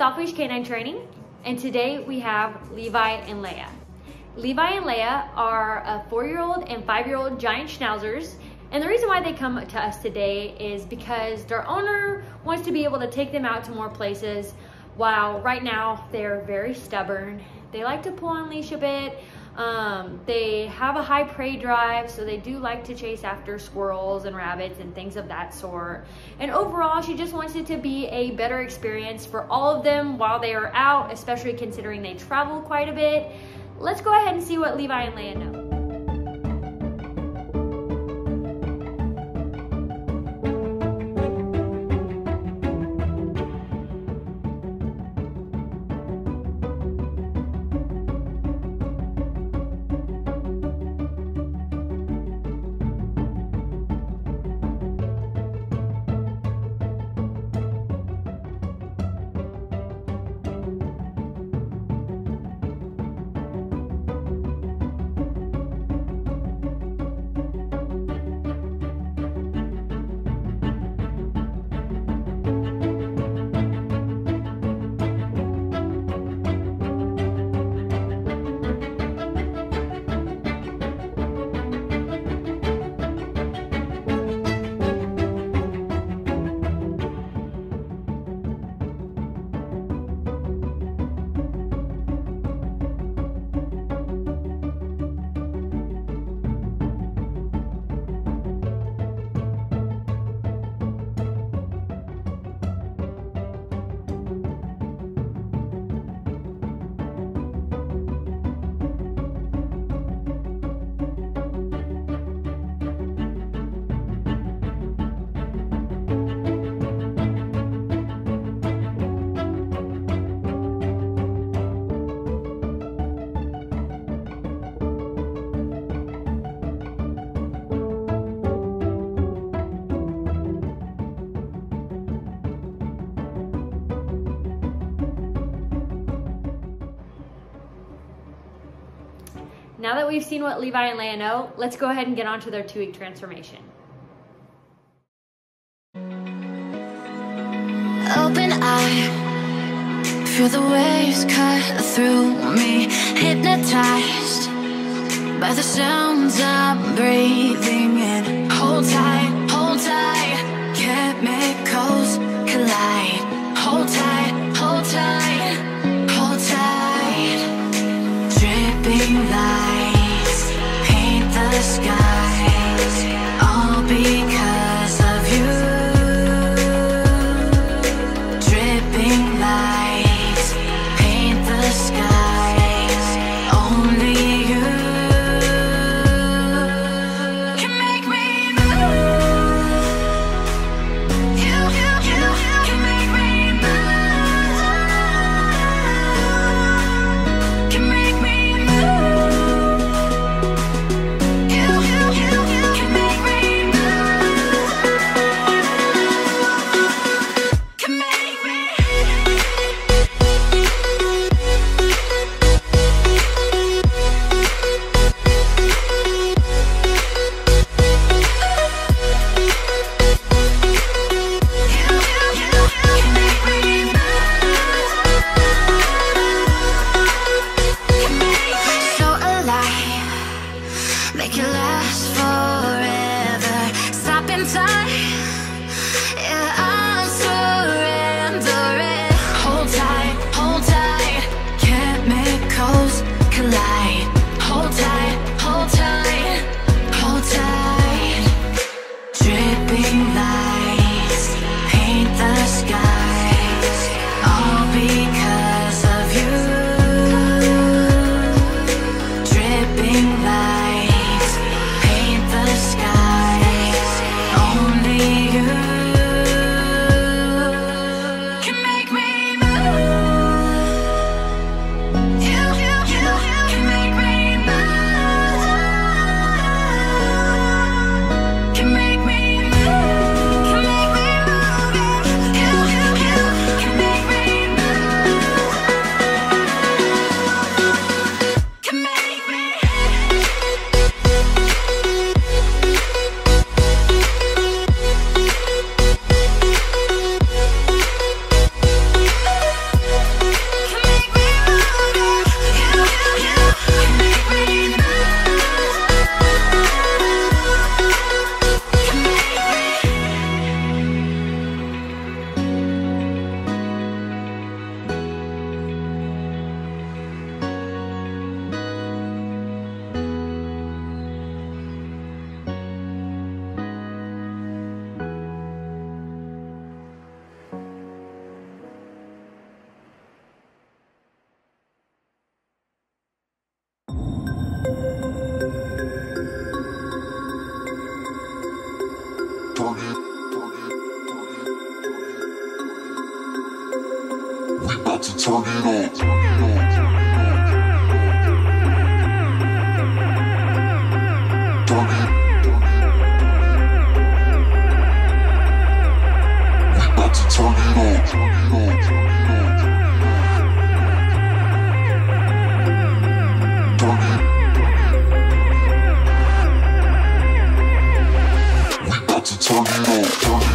Off K9 Training, and today we have Levi and Leia. Levi and Leia are a four-year-old and five-year-old giant schnauzers, and the reason why they come to us today is because their owner wants to be able to take them out to more places, while right now they're very stubborn. They like to pull on leash a bit, um, they have a high prey drive, so they do like to chase after squirrels and rabbits and things of that sort. And overall, she just wants it to be a better experience for all of them while they are out, especially considering they travel quite a bit. Let's go ahead and see what Levi and Leia know. Now that we've seen what Levi and Leia know, let's go ahead and get on to their two-week transformation. Open eye, feel the waves cut through me, hypnotized by the sounds I'm breathing in. Hold tight, We about to turn it on. Turn it to turn it on. turn it on.